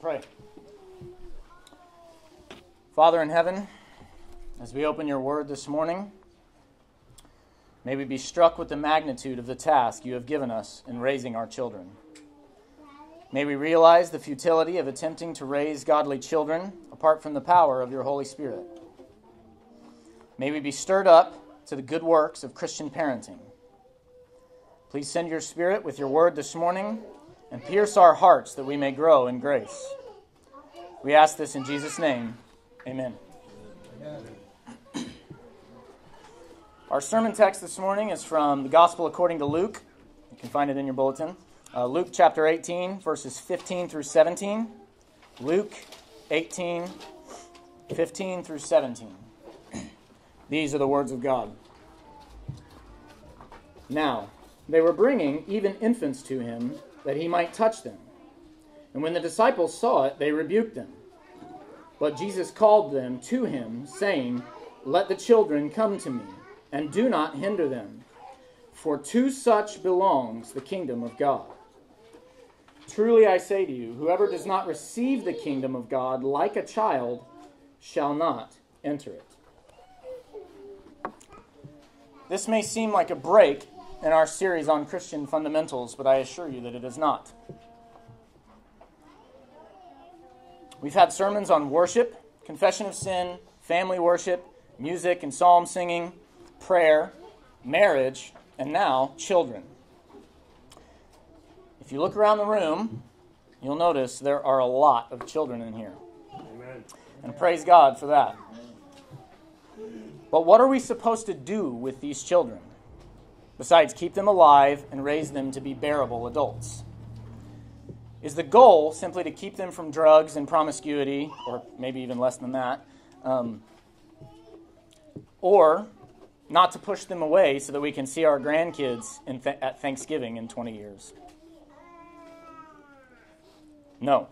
Pray. Father in heaven, as we open your word this morning, may we be struck with the magnitude of the task you have given us in raising our children. May we realize the futility of attempting to raise godly children apart from the power of your Holy Spirit. May we be stirred up to the good works of Christian parenting. Please send your Spirit with your word this morning and pierce our hearts that we may grow in grace. We ask this in Jesus' name. Amen. Our sermon text this morning is from the Gospel according to Luke. You can find it in your bulletin. Uh, Luke chapter 18, verses 15 through 17. Luke 18, 15 through 17. These are the words of God. Now, they were bringing even infants to him that he might touch them. And when the disciples saw it, they rebuked them. But Jesus called them to him, saying, Let the children come to me, and do not hinder them, for to such belongs the kingdom of God. Truly I say to you, whoever does not receive the kingdom of God like a child shall not enter it. This may seem like a break in our series on Christian fundamentals, but I assure you that it is not. We've had sermons on worship, confession of sin, family worship, music and psalm singing, prayer, marriage, and now children. If you look around the room, you'll notice there are a lot of children in here. Amen. And praise God for that. But what are we supposed to do with these children? Besides, keep them alive and raise them to be bearable adults. Is the goal simply to keep them from drugs and promiscuity, or maybe even less than that? Um, or not to push them away so that we can see our grandkids th- at Thanksgiving in 20 years? No.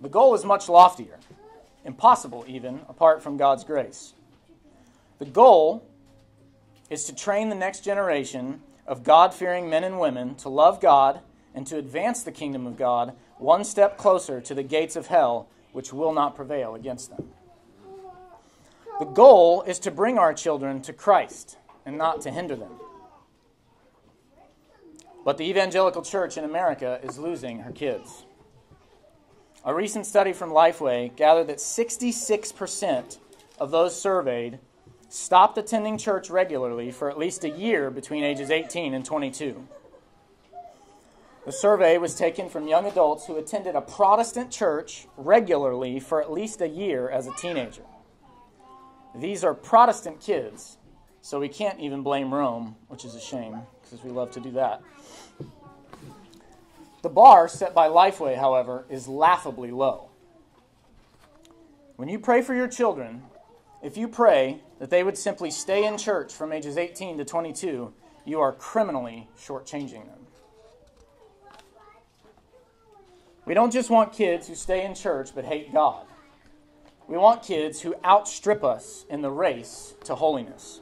The goal is much loftier, impossible even, apart from God's grace. The goal is to train the next generation of God fearing men and women to love God and to advance the kingdom of God one step closer to the gates of hell, which will not prevail against them. The goal is to bring our children to Christ and not to hinder them. But the evangelical church in America is losing her kids. A recent study from Lifeway gathered that 66% of those surveyed stopped attending church regularly for at least a year between ages 18 and 22. The survey was taken from young adults who attended a Protestant church regularly for at least a year as a teenager. These are Protestant kids, so we can't even blame Rome, which is a shame because we love to do that. The bar set by Lifeway, however, is laughably low. When you pray for your children, if you pray that they would simply stay in church from ages 18 to 22, you are criminally shortchanging them. We don't just want kids who stay in church but hate God. We want kids who outstrip us in the race to holiness.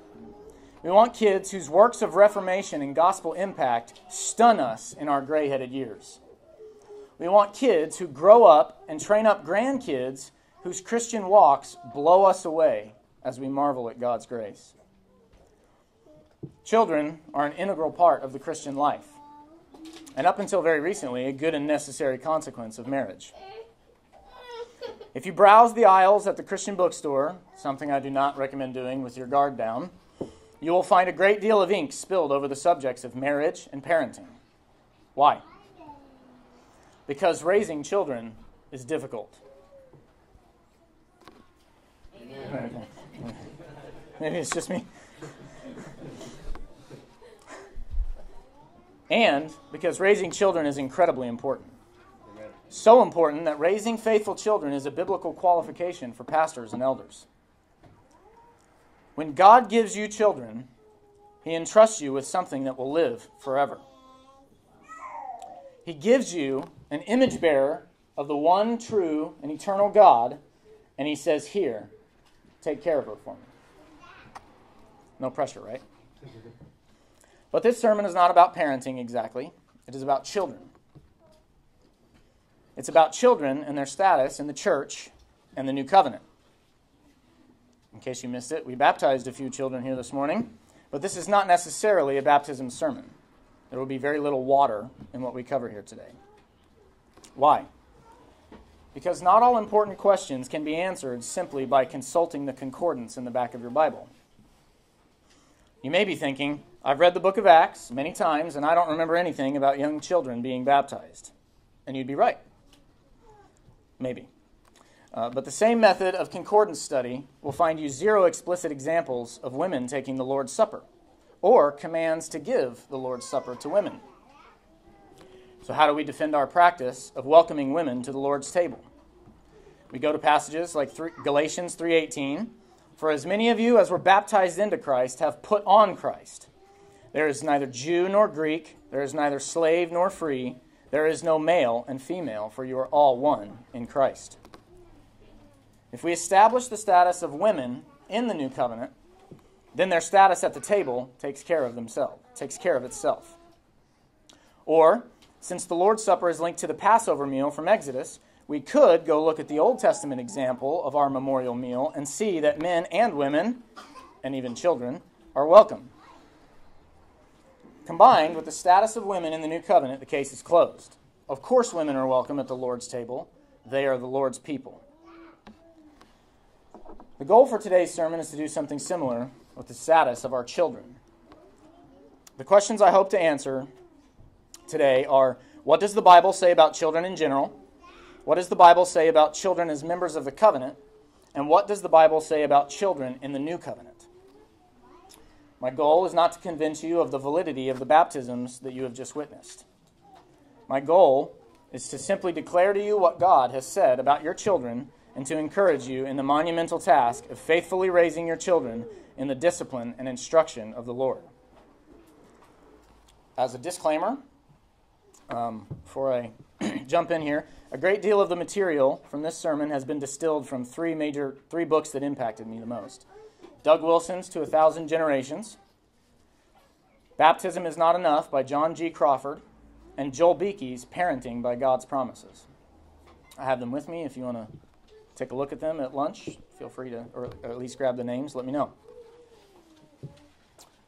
We want kids whose works of reformation and gospel impact stun us in our gray headed years. We want kids who grow up and train up grandkids whose Christian walks blow us away as we marvel at God's grace. Children are an integral part of the Christian life, and up until very recently, a good and necessary consequence of marriage. If you browse the aisles at the Christian bookstore, something I do not recommend doing with your guard down, you will find a great deal of ink spilled over the subjects of marriage and parenting. Why? Because raising children is difficult. Maybe it's just me. and because raising children is incredibly important. So important that raising faithful children is a biblical qualification for pastors and elders. When God gives you children, He entrusts you with something that will live forever. He gives you an image bearer of the one true and eternal God, and He says, Here, take care of her for me. No pressure, right? But this sermon is not about parenting exactly, it is about children. It's about children and their status in the church and the new covenant. In case you missed it, we baptized a few children here this morning, but this is not necessarily a baptism sermon. There will be very little water in what we cover here today. Why? Because not all important questions can be answered simply by consulting the concordance in the back of your Bible. You may be thinking, I've read the book of Acts many times and I don't remember anything about young children being baptized. And you'd be right. Maybe. Uh, but the same method of concordance study will find you zero explicit examples of women taking the Lord's Supper or commands to give the Lord's Supper to women. So how do we defend our practice of welcoming women to the Lord's table? We go to passages like Galatians 3:18, "For as many of you as were baptized into Christ have put on Christ. There is neither Jew nor Greek, there is neither slave nor free, there is no male and female, for you are all one in Christ." If we establish the status of women in the new covenant, then their status at the table takes care of themselves, takes care of itself. Or since the Lord's Supper is linked to the Passover meal from Exodus, we could go look at the Old Testament example of our memorial meal and see that men and women, and even children, are welcome. Combined with the status of women in the New Covenant, the case is closed. Of course, women are welcome at the Lord's table, they are the Lord's people. The goal for today's sermon is to do something similar with the status of our children. The questions I hope to answer today are what does the Bible say about children in general? What does the Bible say about children as members of the covenant? And what does the Bible say about children in the new covenant? My goal is not to convince you of the validity of the baptisms that you have just witnessed. My goal is to simply declare to you what God has said about your children and to encourage you in the monumental task of faithfully raising your children in the discipline and instruction of the Lord. As a disclaimer, um, before I jump in here, a great deal of the material from this sermon has been distilled from three major three books that impacted me the most. Doug Wilson's To a Thousand Generations, Baptism is Not Enough by John G. Crawford, and Joel Beeke's Parenting by God's Promises. I have them with me. If you want to take a look at them at lunch, feel free to, or at least grab the names, let me know.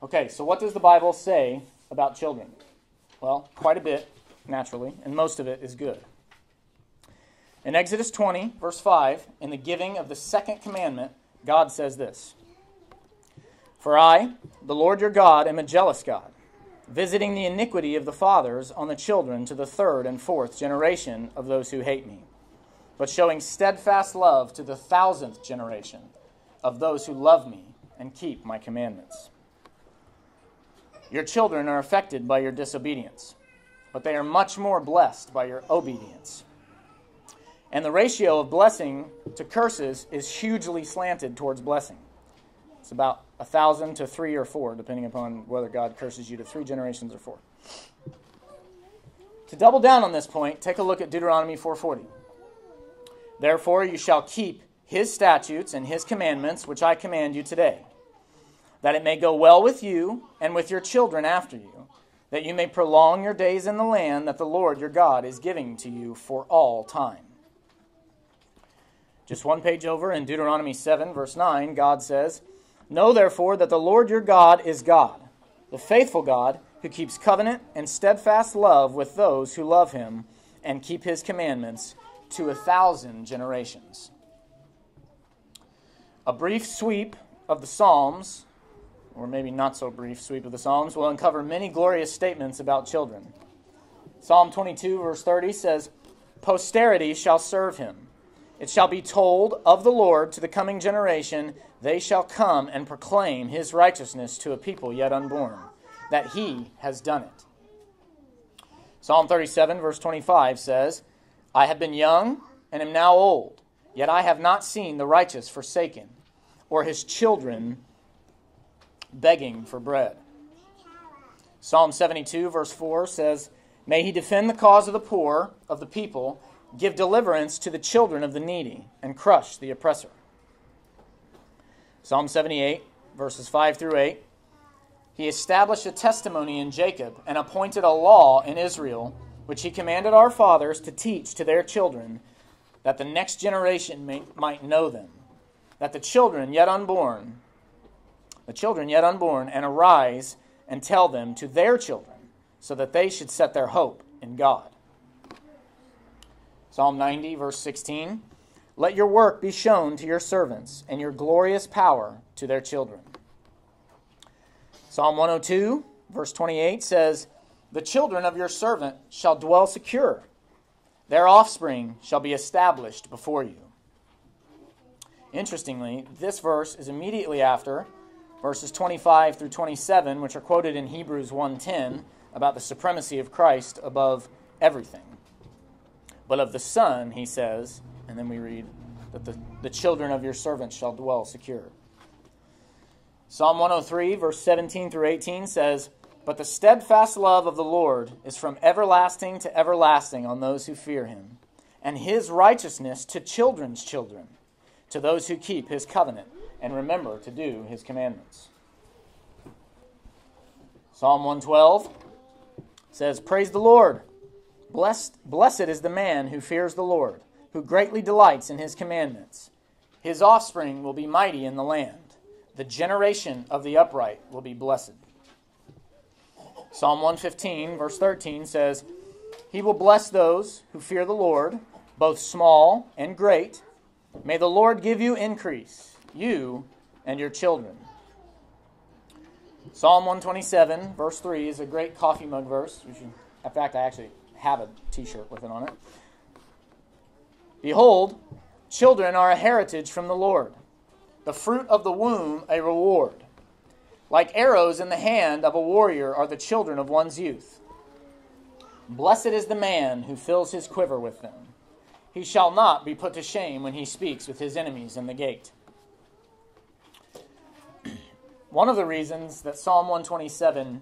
Okay, so what does the Bible say about children? Well, quite a bit naturally, and most of it is good. In Exodus 20, verse 5, in the giving of the second commandment, God says this For I, the Lord your God, am a jealous God, visiting the iniquity of the fathers on the children to the third and fourth generation of those who hate me, but showing steadfast love to the thousandth generation of those who love me and keep my commandments. Your children are affected by your disobedience but they are much more blessed by your obedience. And the ratio of blessing to curses is hugely slanted towards blessing. It's about a thousand to three or four, depending upon whether God curses you to three generations or four. To double down on this point, take a look at Deuteronomy 4:40. Therefore you shall keep his statutes and his commandments which I command you today, that it may go well with you and with your children after you that you may prolong your days in the land that the Lord your God is giving to you for all time. Just one page over in Deuteronomy 7, verse 9, God says, Know therefore that the Lord your God is God, the faithful God, who keeps covenant and steadfast love with those who love him and keep his commandments to a thousand generations. A brief sweep of the Psalms or maybe not so brief sweep of the Psalms, will uncover many glorious statements about children. Psalm 22, verse 30 says, Posterity shall serve him. It shall be told of the Lord to the coming generation, they shall come and proclaim his righteousness to a people yet unborn, that he has done it. Psalm 37, verse 25 says, I have been young and am now old, yet I have not seen the righteous forsaken, or his children begging for bread. Psalm 72, verse 4 says, May he defend the cause of the poor, of the people, give deliverance to the children of the needy, and crush the oppressor. Psalm 78, verses 5 through 8 He established a testimony in Jacob and appointed a law in Israel which he commanded our fathers to teach to their children, that the next generation may, might know them, that the children yet unborn, the children yet unborn, and arise and tell them to their children, so that they should set their hope in God. Psalm 90, verse 16. Let your work be shown to your servants, and your glorious power to their children. Psalm 102, verse 28 says, The children of your servant shall dwell secure, their offspring shall be established before you. Interestingly, this verse is immediately after verses 25 through 27, which are quoted in Hebrews 1:10 about the supremacy of Christ above everything. But of the Son, he says, and then we read that the, the children of your servants shall dwell secure. Psalm 103, verse 17 through 18 says, But the steadfast love of the Lord is from everlasting to everlasting on those who fear him, and his righteousness to children's children, to those who keep his covenant and remember to do his commandments. Psalm 112 says, Praise the Lord. Blessed, blessed is the man who fears the Lord, who greatly delights in his commandments. His offspring will be mighty in the land. The generation of the upright will be blessed. Psalm 115, verse 13 says, He will bless those who fear the Lord, both small and great. May the Lord give you increase, you and your children. Psalm 127, verse 3 is a great coffee mug verse. in fact, I actually have a t shirt with it on it. Behold, children are a heritage from the Lord, the fruit of the womb a reward. Like arrows in the hand of a warrior are the children of one's youth. Blessed is the man who fills his quiver with them. He shall not be put to shame when he speaks with his enemies in the gate. One of the reasons that Psalm 127,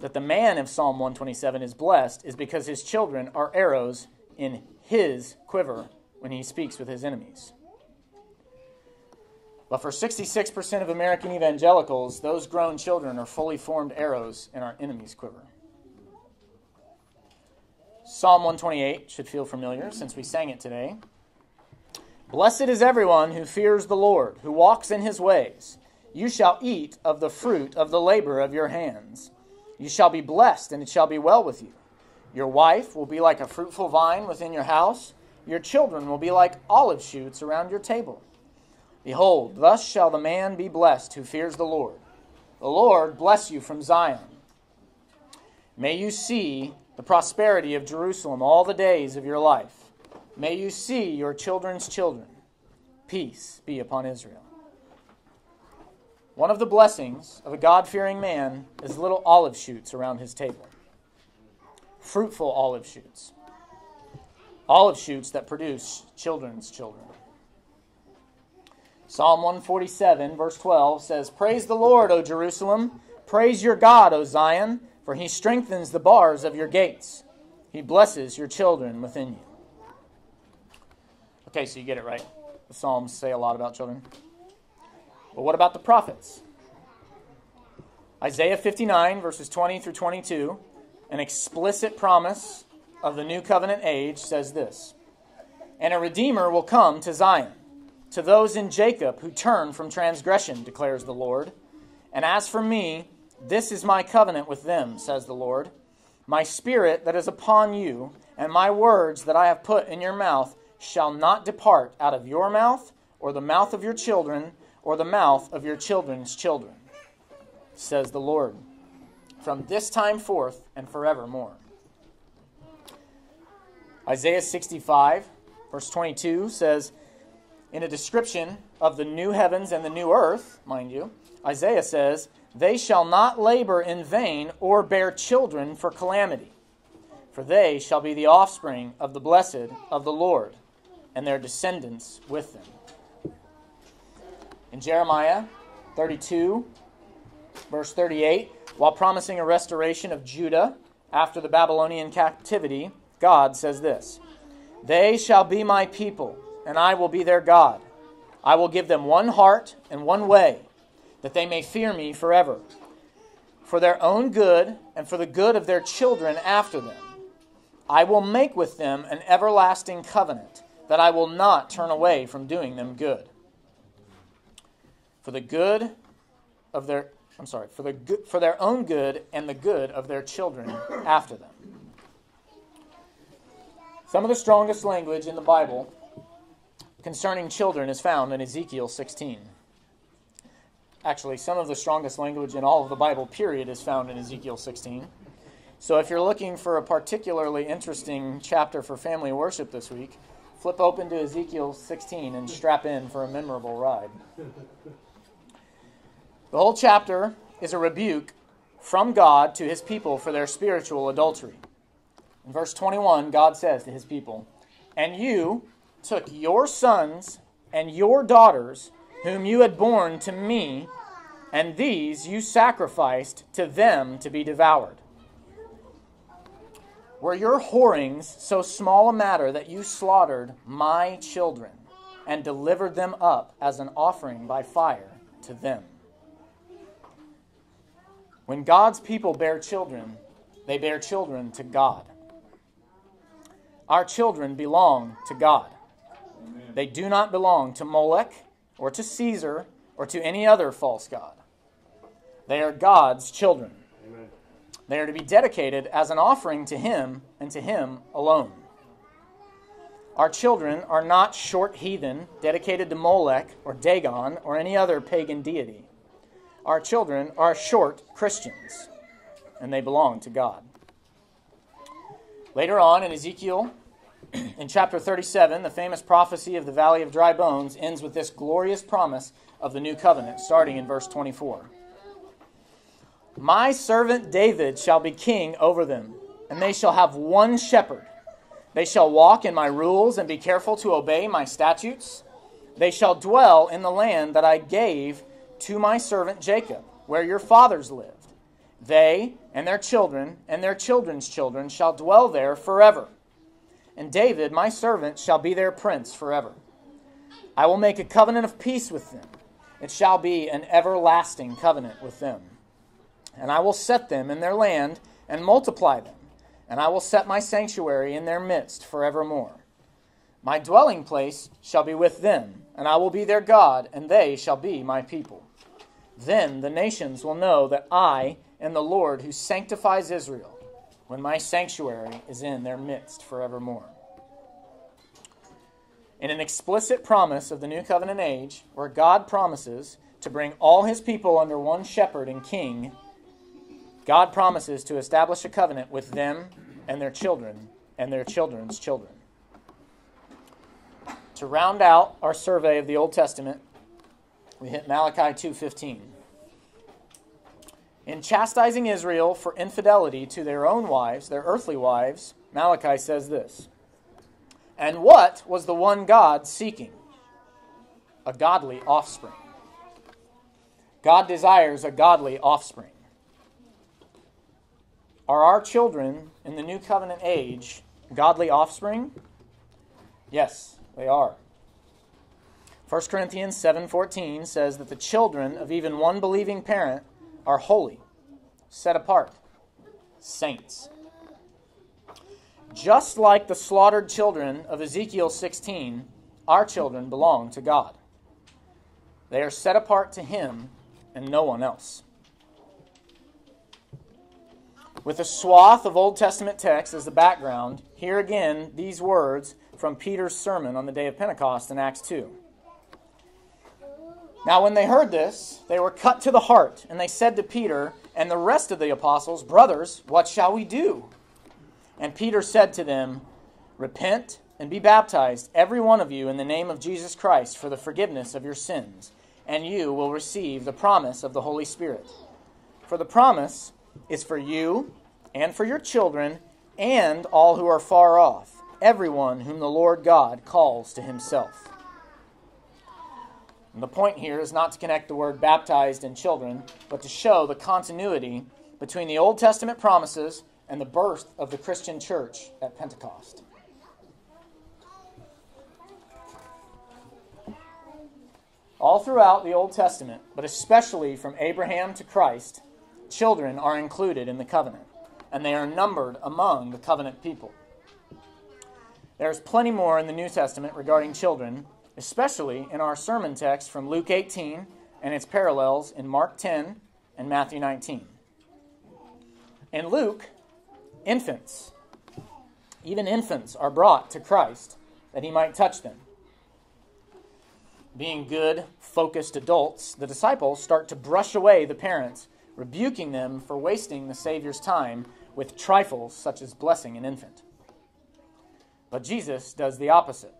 that the man of Psalm 127 is blessed, is because his children are arrows in his quiver when he speaks with his enemies. But for 66% of American evangelicals, those grown children are fully formed arrows in our enemy's quiver. Psalm 128 should feel familiar since we sang it today. Blessed is everyone who fears the Lord, who walks in his ways. You shall eat of the fruit of the labor of your hands. You shall be blessed, and it shall be well with you. Your wife will be like a fruitful vine within your house. Your children will be like olive shoots around your table. Behold, thus shall the man be blessed who fears the Lord. The Lord bless you from Zion. May you see the prosperity of Jerusalem all the days of your life. May you see your children's children. Peace be upon Israel. One of the blessings of a God fearing man is little olive shoots around his table. Fruitful olive shoots. Olive shoots that produce children's children. Psalm 147, verse 12 says, Praise the Lord, O Jerusalem. Praise your God, O Zion, for he strengthens the bars of your gates. He blesses your children within you. Okay, so you get it right. The Psalms say a lot about children. But what about the prophets? Isaiah 59, verses 20 through 22, an explicit promise of the new covenant age, says this And a Redeemer will come to Zion, to those in Jacob who turn from transgression, declares the Lord. And as for me, this is my covenant with them, says the Lord. My spirit that is upon you, and my words that I have put in your mouth, shall not depart out of your mouth, or the mouth of your children or the mouth of your children's children, says the Lord, from this time forth and forevermore. Isaiah 65, verse 22 says, in a description of the new heavens and the new earth, mind you, Isaiah says, They shall not labor in vain or bear children for calamity, for they shall be the offspring of the blessed of the Lord, and their descendants with them. In Jeremiah 32, verse 38, while promising a restoration of Judah after the Babylonian captivity, God says this They shall be my people, and I will be their God. I will give them one heart and one way, that they may fear me forever, for their own good and for the good of their children after them. I will make with them an everlasting covenant, that I will not turn away from doing them good. For the good of their I'm sorry, for the good, for their own good and the good of their children after them. Some of the strongest language in the Bible concerning children is found in Ezekiel 16. Actually, some of the strongest language in all of the Bible, period, is found in Ezekiel 16. So if you're looking for a particularly interesting chapter for family worship this week, flip open to Ezekiel 16 and strap in for a memorable ride. The whole chapter is a rebuke from God to his people for their spiritual adultery. In verse 21, God says to his people, And you took your sons and your daughters, whom you had borne to me, and these you sacrificed to them to be devoured. Were your whorings so small a matter that you slaughtered my children and delivered them up as an offering by fire to them? When God's people bear children, they bear children to God. Our children belong to God. Amen. They do not belong to Molech or to Caesar or to any other false god. They are God's children. Amen. They are to be dedicated as an offering to Him and to Him alone. Our children are not short heathen dedicated to Molech or Dagon or any other pagan deity our children are short Christians, and they belong to God. Later on in Ezekiel, in chapter 37, the famous prophecy of the Valley of Dry Bones ends with this glorious promise of the new covenant, starting in verse 24. My servant David shall be king over them, and they shall have one shepherd. They shall walk in my rules and be careful to obey my statutes. They shall dwell in the land that I gave to my servant Jacob, where your fathers lived. They and their children and their children's children shall dwell there forever. And David, my servant, shall be their prince forever. I will make a covenant of peace with them. It shall be an everlasting covenant with them. And I will set them in their land and multiply them. And I will set my sanctuary in their midst forevermore. My dwelling place shall be with them, and I will be their God, and they shall be my people. Then the nations will know that I am the Lord who sanctifies Israel, when my sanctuary is in their midst forevermore. In an explicit promise of the New Covenant age, where God promises to bring all his people under one shepherd and king, God promises to establish a covenant with them and their children and their children's children. To round out our survey of the Old Testament, we hit Malachi 2:15. In chastising Israel for infidelity to their own wives, their earthly wives, Malachi says this. And what was the one God seeking? A godly offspring. God desires a godly offspring. Are our children in the new covenant age godly offspring? Yes, they are. 1 Corinthians 7:14 says that the children of even one believing parent are holy, set apart, saints. Just like the slaughtered children of Ezekiel 16, our children belong to God. They are set apart to Him and no one else. With a swath of Old Testament text as the background, here again these words from Peter's sermon on the day of Pentecost in Acts 2. Now, when they heard this, they were cut to the heart, and they said to Peter and the rest of the apostles, Brothers, what shall we do? And Peter said to them, Repent and be baptized, every one of you, in the name of Jesus Christ, for the forgiveness of your sins, and you will receive the promise of the Holy Spirit. For the promise is for you and for your children and all who are far off, everyone whom the Lord God calls to himself. And the point here is not to connect the word baptized and children, but to show the continuity between the Old Testament promises and the birth of the Christian church at Pentecost. All throughout the Old Testament, but especially from Abraham to Christ, children are included in the covenant, and they are numbered among the covenant people. There's plenty more in the New Testament regarding children, especially in our sermon text from Luke 18 and its parallels in Mark 10 and Matthew 19. In Luke, infants, even infants, are brought to Christ that he might touch them. Being good, focused adults, the disciples start to brush away the parents, rebuking them for wasting the Savior's time with trifles such as blessing an infant. But Jesus does the opposite.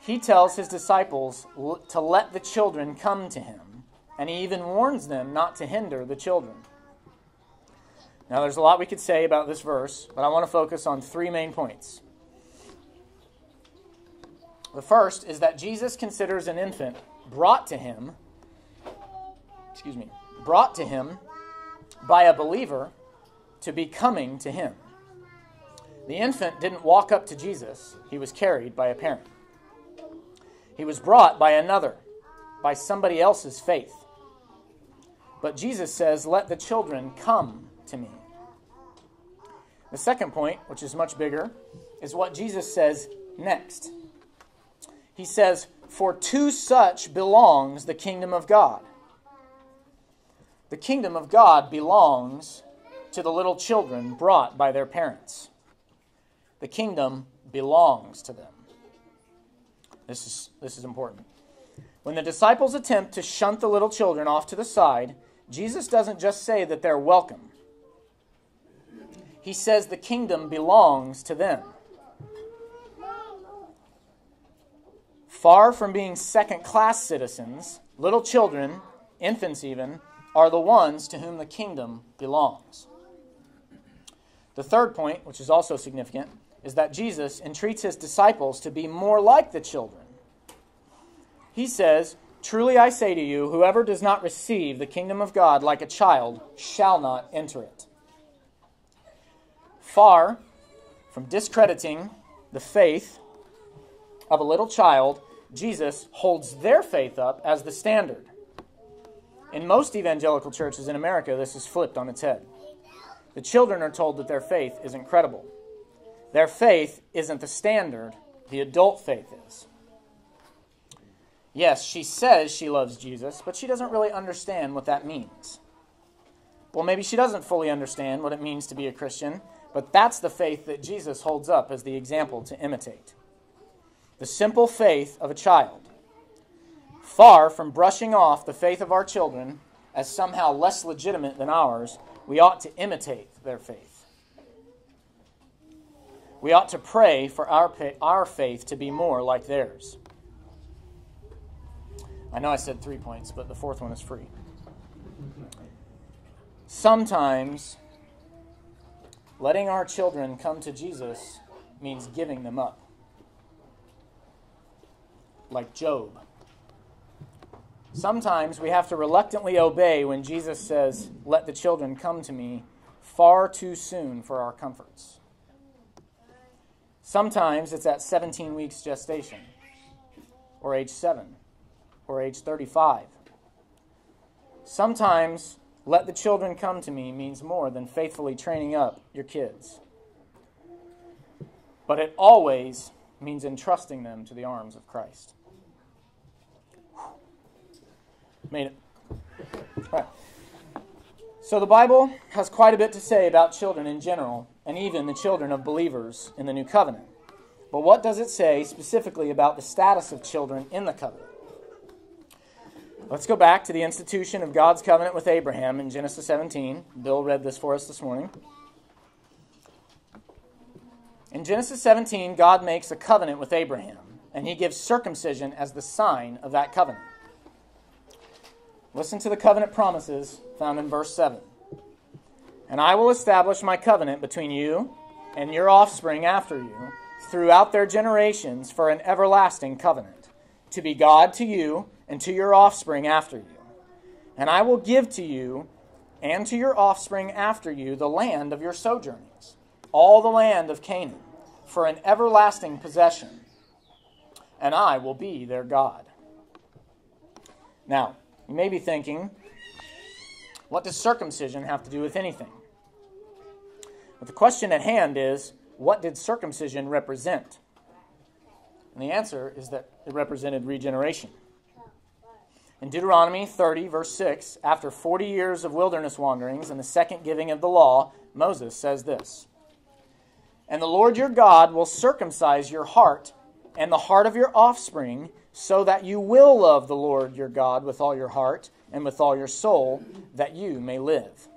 He tells his disciples to let the children come to him, and he even warns them not to hinder the children. Now, there's a lot we could say about this verse, but I want to focus on three main points. The first is that Jesus considers an infant brought to him, excuse me, brought to him by a believer to be coming to him. The infant didn't walk up to Jesus, he was carried by a parent. He was brought by another, by somebody else's faith. But Jesus says, Let the children come to me. The second point, which is much bigger, is what Jesus says next. He says, For to such belongs the kingdom of God. The kingdom of God belongs to the little children brought by their parents. The kingdom belongs to them. This is, this is important. When the disciples attempt to shunt the little children off to the side, Jesus doesn't just say that they're welcome, he says the kingdom belongs to them. Far from being second class citizens, little children, infants even, are the ones to whom the kingdom belongs. The third point, which is also significant, is that Jesus entreats his disciples to be more like the children. He says, Truly I say to you, whoever does not receive the kingdom of God like a child shall not enter it. Far from discrediting the faith of a little child, Jesus holds their faith up as the standard. In most evangelical churches in America, this is flipped on its head. The children are told that their faith is incredible. Their faith isn't the standard, the adult faith is. Yes, she says she loves Jesus, but she doesn't really understand what that means. Well, maybe she doesn't fully understand what it means to be a Christian, but that's the faith that Jesus holds up as the example to imitate. The simple faith of a child. Far from brushing off the faith of our children as somehow less legitimate than ours, we ought to imitate their faith. We ought to pray for our, our faith to be more like theirs. I know I said three points, but the fourth one is free. Sometimes letting our children come to Jesus means giving them up. Like Job. Sometimes we have to reluctantly obey when Jesus says, Let the children come to me, far too soon for our comforts. Sometimes it's at 17 weeks gestation, or age 7, or age 35. Sometimes let the children come to me means more than faithfully training up your kids. But it always means entrusting them to the arms of Christ. Made it. So the Bible has quite a bit to say about children in general, and even the children of believers in the New Covenant. But what does it say specifically about the status of children in the covenant? Let's go back to the institution of God's covenant with Abraham in Genesis 17. Bill read this for us this morning. In Genesis 17, God makes a covenant with Abraham, and he gives circumcision as the sign of that covenant. Listen to the covenant promises found in verse 7. And I will establish my covenant between you and your offspring after you throughout their generations for an everlasting covenant, to be God to you and to your offspring after you. And I will give to you and to your offspring after you the land of your sojournings, all the land of Canaan, for an everlasting possession. And I will be their God. Now, you may be thinking, what does circumcision have to do with anything? But the question at hand is what did circumcision represent? And the answer is that it represented regeneration. In Deuteronomy 30, verse 6, after 40 years of wilderness wanderings and the second giving of the law, Moses says this And the Lord your God will circumcise your heart and the heart of your offspring, so that you will love the Lord your God with all your heart and with all your soul, that you may live.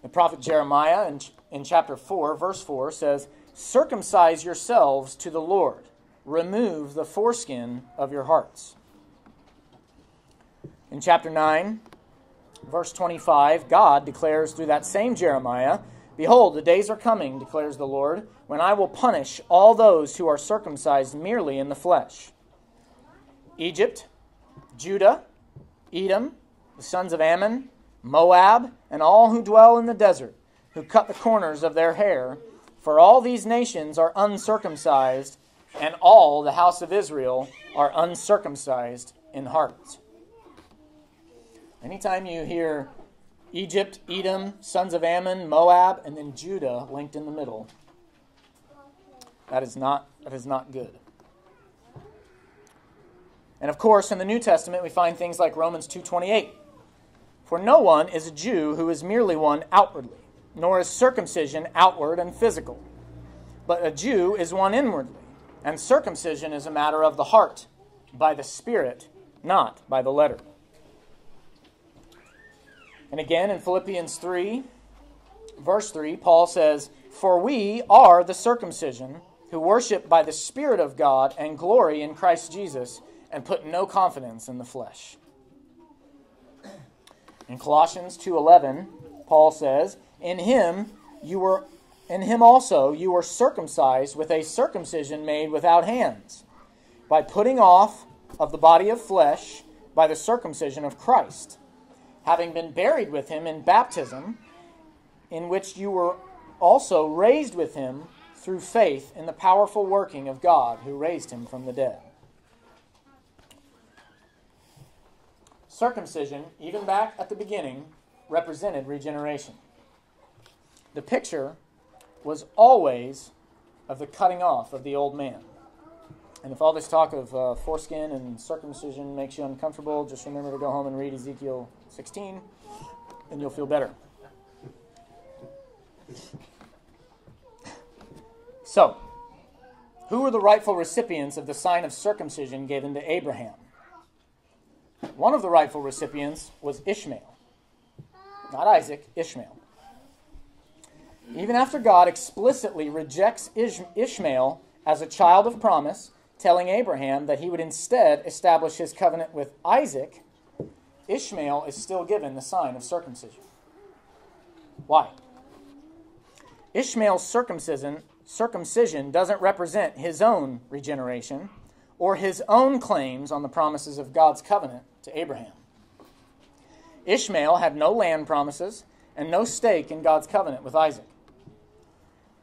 The prophet Jeremiah in, in chapter 4, verse 4 says, Circumcise yourselves to the Lord, remove the foreskin of your hearts. In chapter 9, verse 25, God declares through that same Jeremiah, Behold, the days are coming, declares the Lord, when I will punish all those who are circumcised merely in the flesh. Egypt, Judah, Edom, the sons of Ammon, Moab, and all who dwell in the desert, who cut the corners of their hair, for all these nations are uncircumcised, and all the house of Israel are uncircumcised in heart. Anytime you hear Egypt, Edom, sons of Ammon, Moab, and then Judah linked in the middle, that is not, that is not good. And of course, in the New Testament, we find things like Romans 2:28. For no one is a Jew who is merely one outwardly, nor is circumcision outward and physical. But a Jew is one inwardly, and circumcision is a matter of the heart, by the Spirit, not by the letter. And again in Philippians 3, verse 3, Paul says, For we are the circumcision who worship by the Spirit of God and glory in Christ Jesus and put no confidence in the flesh. In Colossians 2:11, Paul says, "In him you were in him also you were circumcised with a circumcision made without hands, by putting off of the body of flesh by the circumcision of Christ, having been buried with him in baptism, in which you were also raised with him through faith in the powerful working of God who raised him from the dead. Circumcision, even back at the beginning, represented regeneration. The picture was always of the cutting off of the old man. And if all this talk of uh, foreskin and circumcision makes you uncomfortable, just remember to go home and read Ezekiel 16, and you'll feel better. So, who were the rightful recipients of the sign of circumcision given to Abraham? One of the rightful recipients was Ishmael. Not Isaac, Ishmael. Even after God explicitly rejects Ishmael as a child of promise, telling Abraham that he would instead establish his covenant with Isaac, Ishmael is still given the sign of circumcision. Why? Ishmael's circumcision circumcision doesn't represent his own regeneration or his own claims on the promises of God's covenant to Abraham. Ishmael had no land promises and no stake in God's covenant with Isaac.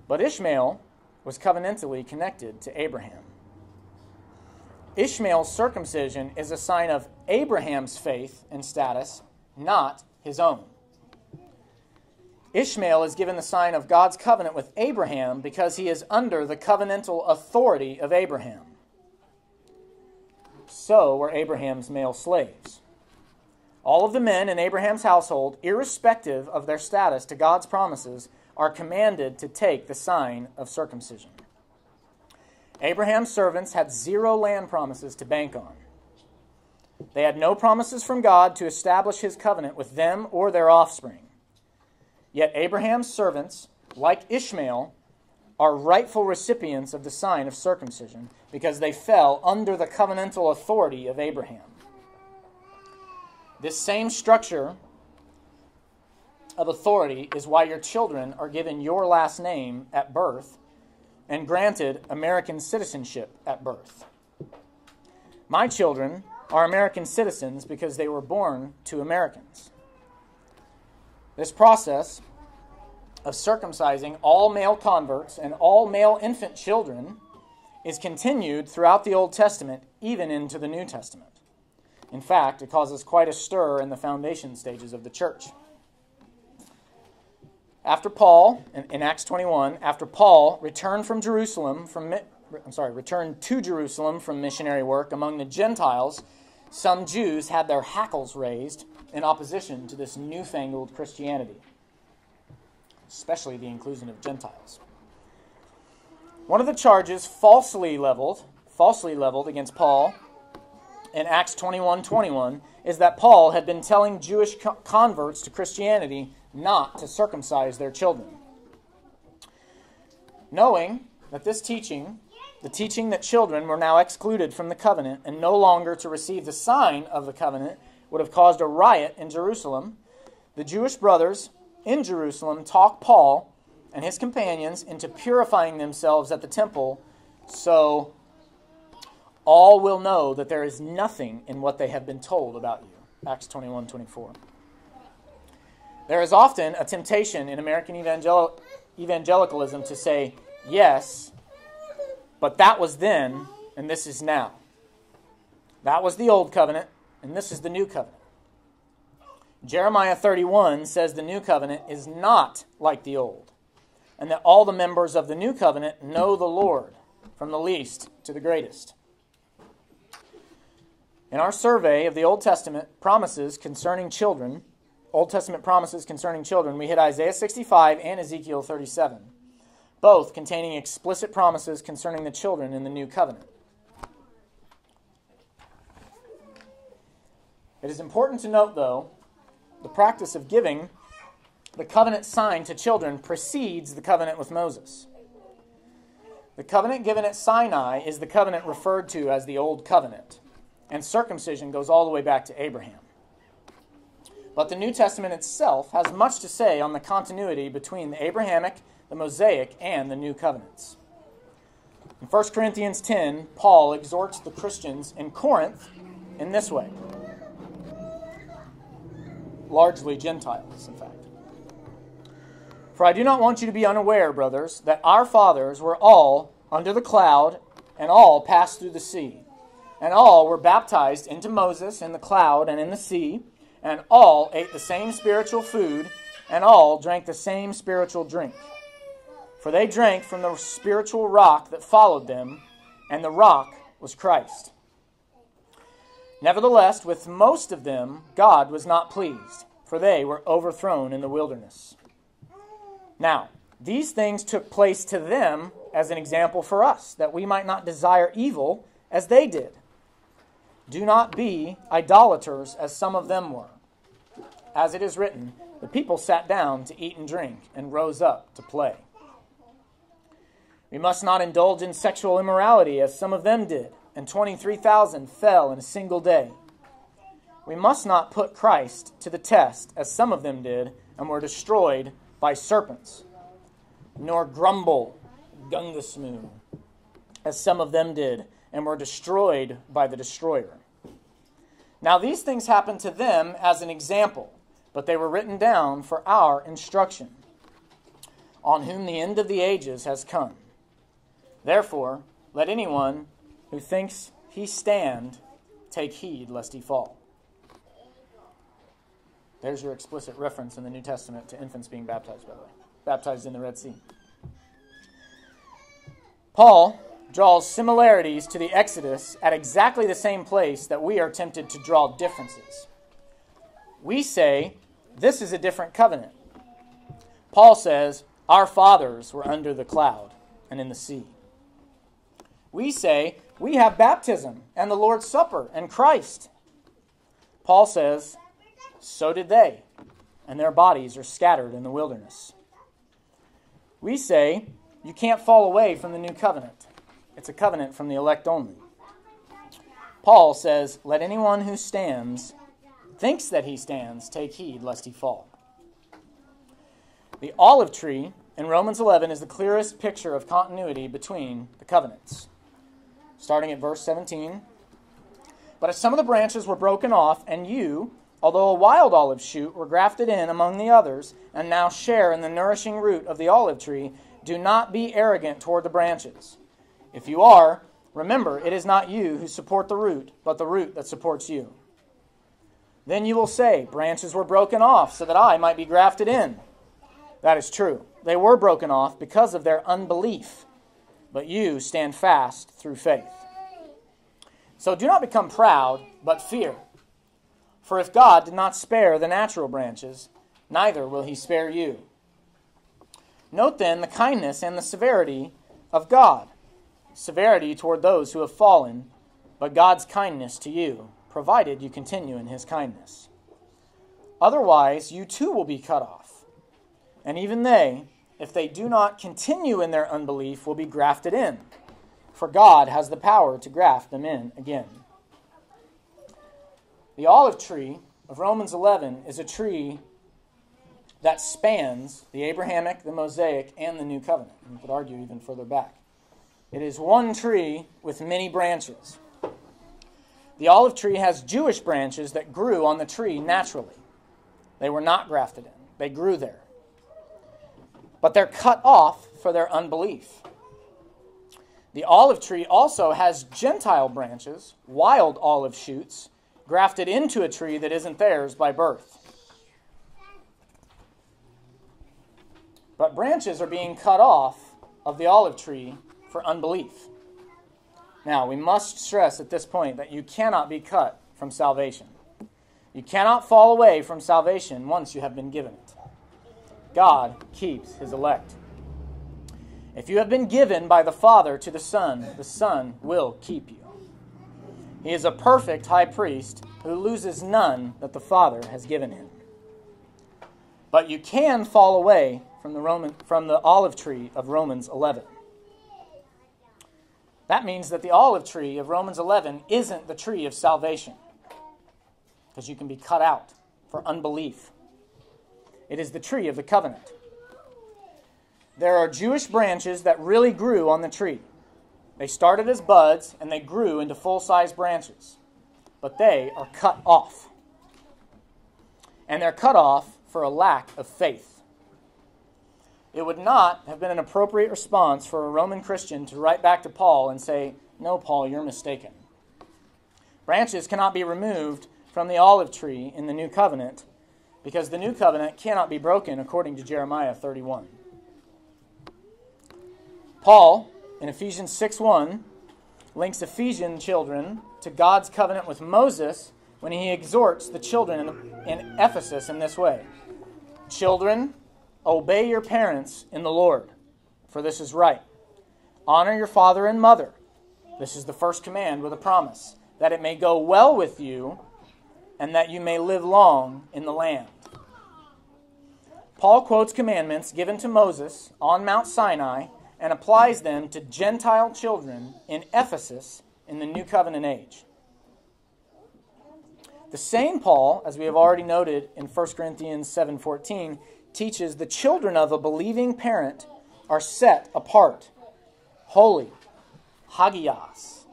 But Ishmael was covenantally connected to Abraham. Ishmael's circumcision is a sign of Abraham's faith and status, not his own. Ishmael is given the sign of God's covenant with Abraham because he is under the covenantal authority of Abraham. So were Abraham's male slaves. All of the men in Abraham's household, irrespective of their status to God's promises, are commanded to take the sign of circumcision. Abraham's servants had zero land promises to bank on. They had no promises from God to establish his covenant with them or their offspring. Yet Abraham's servants, like Ishmael, are rightful recipients of the sign of circumcision because they fell under the covenantal authority of Abraham. This same structure of authority is why your children are given your last name at birth and granted American citizenship at birth. My children are American citizens because they were born to Americans. This process of circumcising all male converts and all male infant children is continued throughout the Old Testament, even into the New Testament. In fact, it causes quite a stir in the foundation stages of the church. After Paul, in, Acts 21, after Paul returned from Jerusalem, from, I'm sorry, returned to Jerusalem from missionary work among the Gentiles, some Jews had their hackles raised in opposition to this newfangled Christianity, especially the inclusion of Gentiles. One of the charges falsely leveled, falsely leveled against Paul in Acts 21 21 is that Paul had been telling Jewish converts to Christianity not to circumcise their children. Knowing that this teaching, the teaching that children were now excluded from the covenant and no longer to receive the sign of the covenant, would have caused a riot in Jerusalem, the Jewish brothers in Jerusalem talked Paul and his companions into purifying themselves at the temple so all will know that there is nothing in what they have been told about you. Acts 21 24. There is often a temptation in American evangel- evangelicalism to say, yes, but that was then, and this is now. That was the old covenant, and this is the new covenant. Jeremiah 31 says the new covenant is not like the old, and that all the members of the new covenant know the Lord, from the least to the greatest. In our survey of the Old Testament promises concerning children, Old Testament promises concerning children, we hit Isaiah 65 and Ezekiel 37, both containing explicit promises concerning the children in the new covenant. It is important to note, though, the practice of giving the covenant sign to children precedes the covenant with Moses. The covenant given at Sinai is the covenant referred to as the Old Covenant, and circumcision goes all the way back to Abraham. But the New Testament itself has much to say on the continuity between the Abrahamic, the Mosaic, and the New Covenants. In 1 Corinthians 10, Paul exhorts the Christians in Corinth in this way largely Gentiles, in fact. For I do not want you to be unaware, brothers, that our fathers were all under the cloud, and all passed through the sea, and all were baptized into Moses in the cloud and in the sea, and all ate the same spiritual food, and all drank the same spiritual drink. For they drank from the spiritual rock that followed them, and the rock was Christ. Nevertheless, with most of them, God was not pleased, for they were overthrown in the wilderness. Now, these things took place to them as an example for us, that we might not desire evil as they did. Do not be idolaters as some of them were. As it is written, the people sat down to eat and drink and rose up to play. We must not indulge in sexual immorality as some of them did and 23,000 fell in a single day. We must not put Christ to the test, as some of them did, and were destroyed by serpents, nor grumble, gongusmos, as some of them did, and were destroyed by the destroyer. Now, these things happened to them as an example, but they were written down for our instruction, on whom the end of the ages has come. Therefore, let anyone who thinks he stand, take heed lest he fall. There's your explicit reference in the New Testament to infants being baptized, by the way. Baptized in the Red Sea. Paul draws similarities to the Exodus at exactly the same place that we are tempted to draw differences. We say, this is a different covenant. Paul says, our fathers were under the cloud and in the sea. We say, we have baptism and the Lord's Supper and Christ. Paul says, so did they, and their bodies are scattered in the wilderness. We say, you can't fall away from the new covenant. It's a covenant from the elect only. Paul says, let anyone who stands, thinks that he stands, take heed lest he fall. The olive tree in Romans 11 is the clearest picture of continuity between the covenants starting at verse 17. But as some of the branches were broken off, and you, although a wild olive shoot, were grafted in among the others, and now share in the nourishing root of the olive tree, do not be arrogant toward the branches. If you are, remember it is not you who support the root, but the root that supports you. Then you will say, Branches were broken off, so that I might be grafted in. That is true. They were broken off because of their unbelief, but you stand fast through faith. So do not become proud, but fear. For if God did not spare the natural branches, neither will he spare you. Note then the kindness and the severity of God severity toward those who have fallen, but God's kindness to you, provided you continue in his kindness. Otherwise, you too will be cut off. And even they, if they do not continue in their unbelief, will be grafted in, for God has the power to graft them in again. The olive tree of Romans 11 is a tree that spans the Abrahamic, the Mosaic, and the New Covenant. You could argue even further back. It is one tree with many branches. The olive tree has Jewish branches that grew on the tree naturally. They were not grafted in, they grew there. But they're cut off for their unbelief. The olive tree also has Gentile branches, wild olive shoots, grafted into a tree that isn't theirs by birth. But branches are being cut off of the olive tree for unbelief. Now, we must stress at this point that you cannot be cut from salvation. You cannot fall away from salvation once you have been given it. God keeps his elect. If you have been given by the Father to the Son, the Son will keep you. He is a perfect high priest who loses none that the Father has given him. But you can fall away from the, Roman, from the olive tree of Romans 11. That means that the olive tree of Romans 11 isn't the tree of salvation, because you can be cut out for unbelief. It is the tree of the covenant. There are Jewish branches that really grew on the tree. They started as buds and they grew into full size branches, but they are cut off. And they're cut off for a lack of faith. It would not have been an appropriate response for a Roman Christian to write back to Paul and say, No, Paul, you're mistaken. Branches cannot be removed from the olive tree in the new covenant because the new covenant cannot be broken according to Jeremiah 31. Paul, in Ephesians 6 1, links Ephesian children to God's covenant with Moses when he exhorts the children in Ephesus in this way Children, Obey your parents in the Lord, for this is right. Honor your father and mother. This is the first command with a promise, that it may go well with you and that you may live long in the land. Paul quotes commandments given to Moses on Mount Sinai and applies them to Gentile children in Ephesus in the New Covenant age. The same Paul, as we have already noted in 1 Corinthians 7:14, teaches the children of a believing parent are set apart, holy, hagios,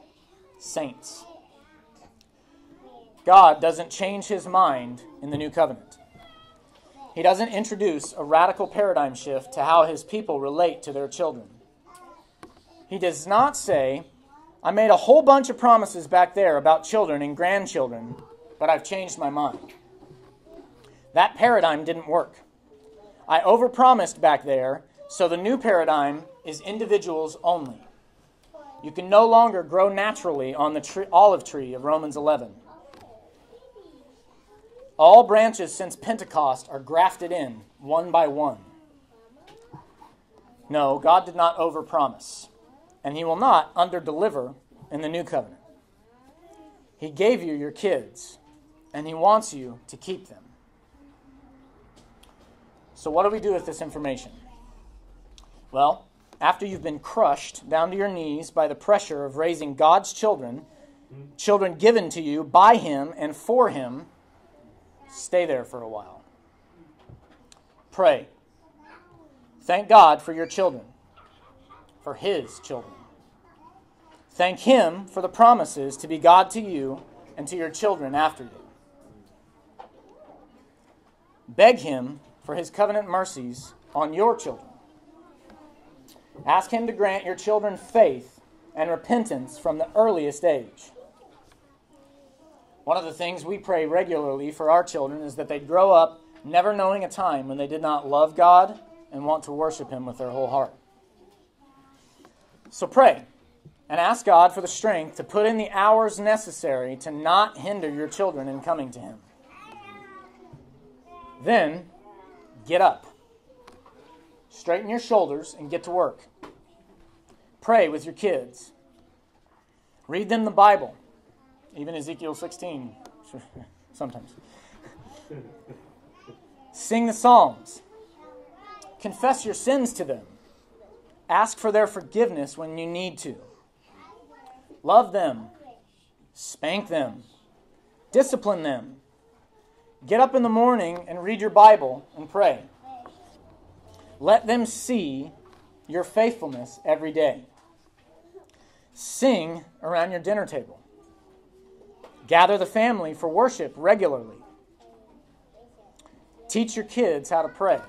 saints. God doesn't change his mind in the new covenant. He doesn't introduce a radical paradigm shift to how his people relate to their children. He does not say, I made a whole bunch of promises back there about children and grandchildren, but I've changed my mind. That paradigm didn't work. I overpromised back there, so the new paradigm is individuals only. You can no longer grow naturally on the tree, olive tree of Romans 11. All branches since Pentecost are grafted in one by one. No, God did not overpromise, and He will not underdeliver in the new covenant. He gave you your kids, and He wants you to keep them. So, what do we do with this information? Well, after you've been crushed down to your knees by the pressure of raising God's children, children given to you by Him and for Him, stay there for a while. Pray. Thank God for your children, for His children. Thank Him for the promises to be God to you and to your children after you. Beg Him for his covenant mercies on your children. Ask him to grant your children faith and repentance from the earliest age. One of the things we pray regularly for our children is that they'd grow up never knowing a time when they did not love God and want to worship Him with their whole heart. So pray and ask God for the strength to put in the hours necessary to not hinder your children in coming to Him. Then, get up. Straighten your shoulders and get to work. Pray with your kids. Read them the Bible, even Ezekiel 16, sometimes. Sing the Psalms. Confess your sins to them. Ask for their forgiveness when you need to. Love them. Spank them. Discipline them. Get up in the morning and read your Bible and pray. Let them see your faithfulness every day. Sing around your dinner table. Gather the family for worship regularly. Teach your kids how to pray.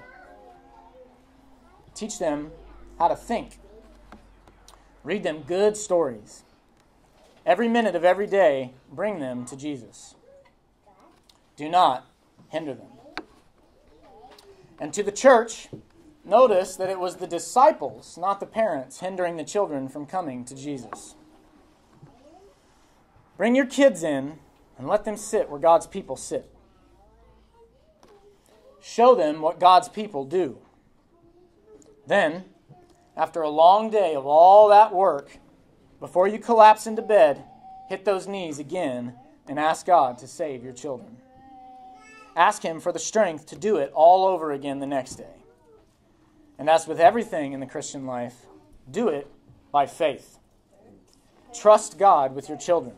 Teach them how to think. Read them good stories. Every minute of every day, bring them to Jesus. Do not hinder them. And to the church, notice that it was the disciples, not the parents, hindering the children from coming to Jesus. Bring your kids in and let them sit where God's people sit. Show them what God's people do. Then, after a long day of all that work, before you collapse into bed, hit those knees again and ask God to save your children. Ask Him for the strength to do it all over again the next day. And as with everything in the Christian life, do it by faith. Trust God with your children.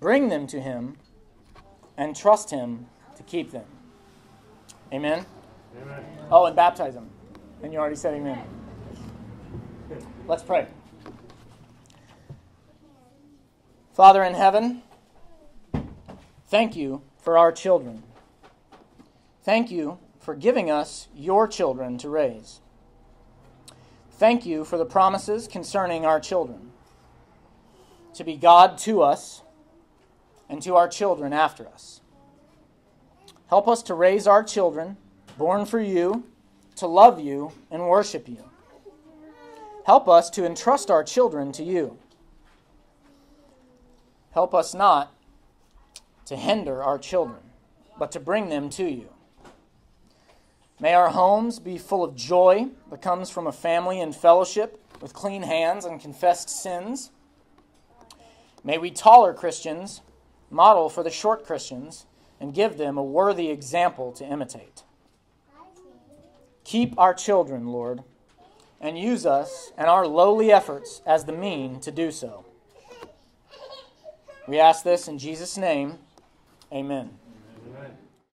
Bring them to Him and trust Him to keep them. Amen? Amen. Oh, and baptize them. And you already said amen. Let's pray. Father in heaven, thank you for our children. Thank you for giving us your children to raise. Thank you for the promises concerning our children to be God to us and to our children after us. Help us to raise our children, born for you to love you and worship you. Help us to entrust our children to you. Help us not to hinder our children, but to bring them to you. May our homes be full of joy that comes from a family in fellowship with clean hands and confessed sins. May we taller Christians model for the short Christians and give them a worthy example to imitate. Keep our children, Lord, and use us and our lowly efforts as the mean to do so. We ask this in Jesus' name. Amen.